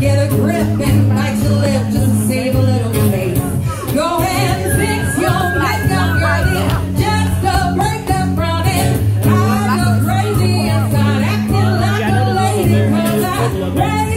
get a grip.